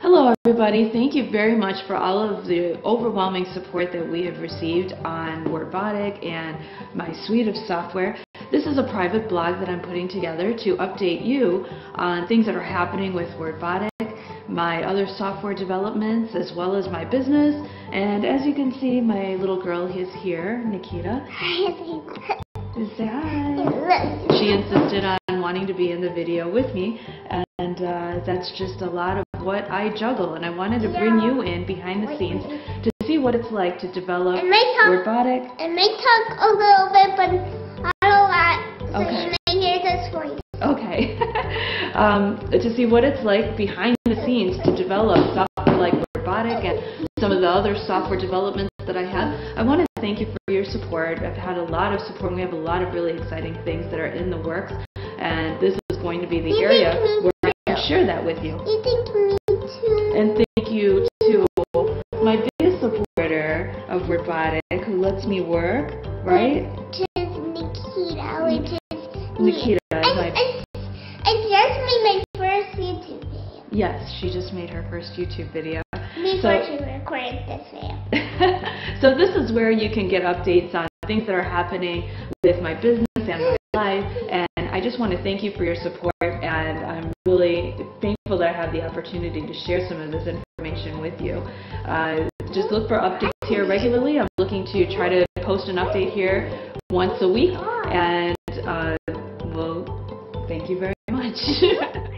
Hello, everybody. Thank you very much for all of the overwhelming support that we have received on Wordbotic and my suite of software. This is a private blog that I'm putting together to update you on things that are happening with Wordbotic, my other software developments, as well as my business. And as you can see, my little girl is here, Nikita. Hi. Say hi. She insisted on wanting to be in the video with me, and uh, that's just a lot of what I juggle. And I wanted to bring you in behind the scenes to see what it's like to develop It talk- Wordbotic. It may talk a little bit, but not a lot. So Okay. you may hear the scream. Okay. um, to see what it's like behind the scenes to develop software like Wordbotic and some of the other software developments that I have. I want to thank you for your support. I've had a lot of support. and We have a lot of really exciting things that are in the works, and this is going to be the area where I can share that with you. You think me too? And thank you to my biggest supporter of Wordbotic who lets me work, right? To Nikita, which is Nikita is I, I, I just made my first YouTube video Yes, she just made her first YouTube video. before So- she recorded this video. so this is where you can get updates on things that are happening with my business and my life. And I just want to thank you for your support. And I'm really thankful that I have the opportunity to share some of this information with you. Uh, just look for updates here regularly. I'm looking to try to post an update here once a week. And uh, well, thank you very much.